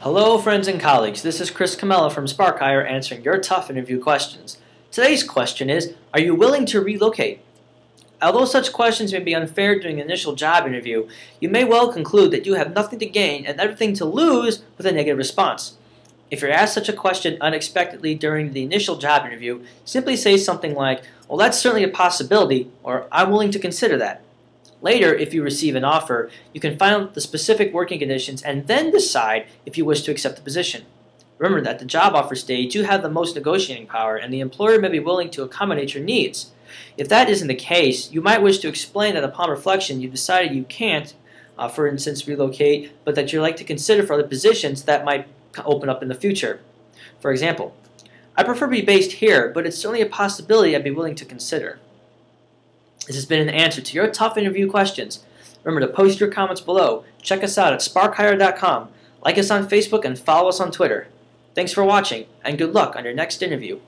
Hello, friends and colleagues. This is Chris Camella from Spark Hire answering your tough interview questions. Today's question is Are you willing to relocate? Although such questions may be unfair during the initial job interview, you may well conclude that you have nothing to gain and everything to lose with a negative response. If you're asked such a question unexpectedly during the initial job interview, simply say something like, Well, that's certainly a possibility, or I'm willing to consider that. Later, if you receive an offer, you can find out the specific working conditions and then decide if you wish to accept the position. Remember that at the job offer stage, you have the most negotiating power, and the employer may be willing to accommodate your needs. If that isn't the case, you might wish to explain that upon reflection you decided you can't, uh, for instance, relocate, but that you'd like to consider for other positions that might open up in the future. For example, I prefer to be based here, but it's certainly a possibility I'd be willing to consider. This has been an answer to your tough interview questions. Remember to post your comments below. Check us out at sparkhire.com. Like us on Facebook and follow us on Twitter. Thanks for watching, and good luck on your next interview.